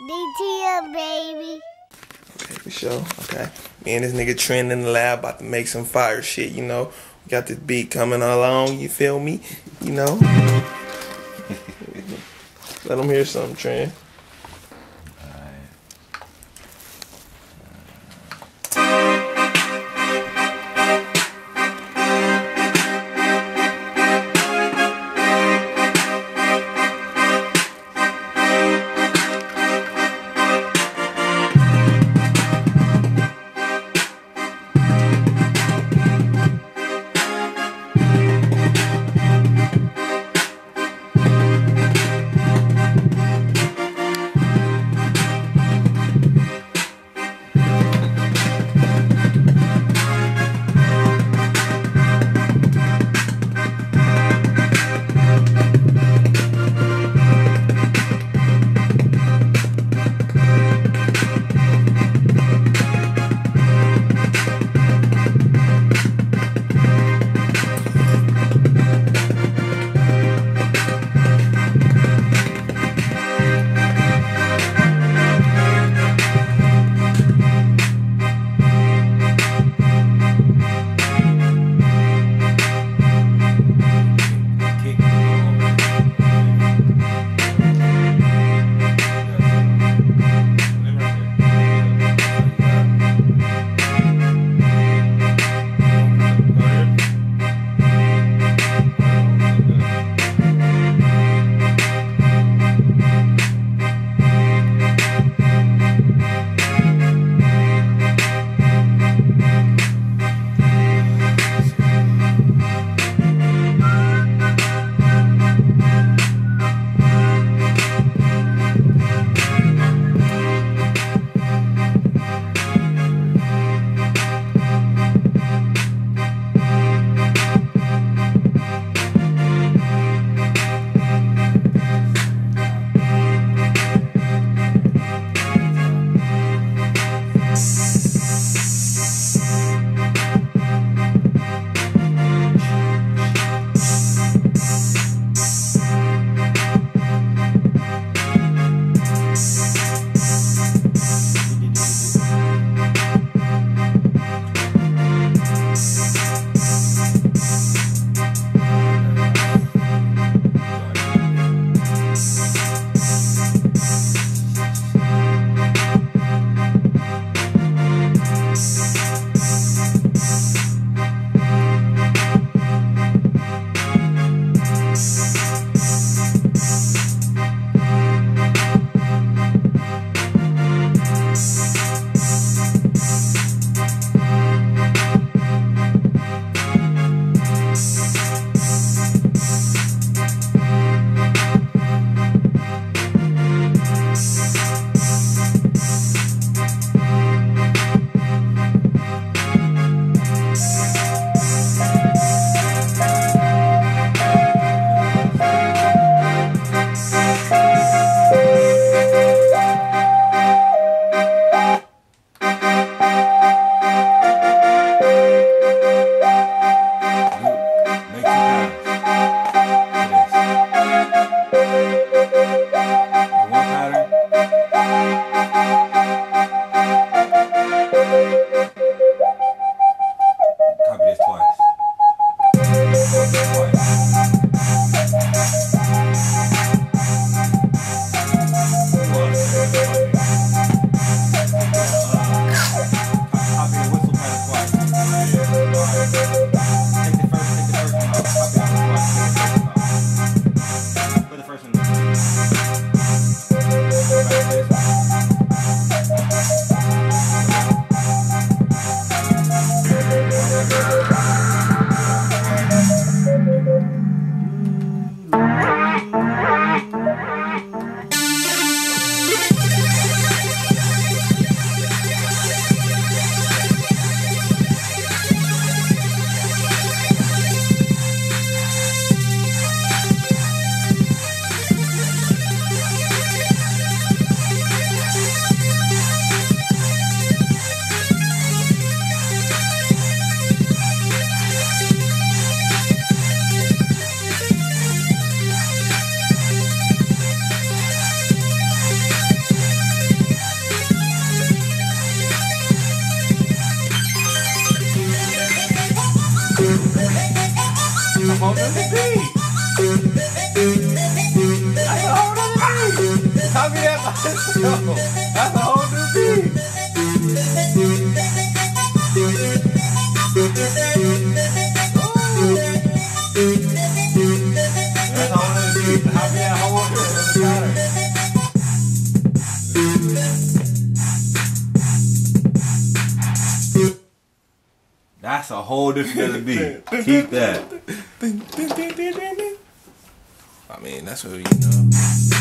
DTM, baby. Okay, for sure. Okay. Me and this nigga Trent in the lab about to make some fire shit, you know. We got this beat coming along, you feel me? You know? Let them hear something, Trent. person. Beat. Copy that by itself. That's a whole new beat. That's a whole nother beat. Copy that whole nother pattern. That's a whole different beat. Keep that. I mean, that's what. You know?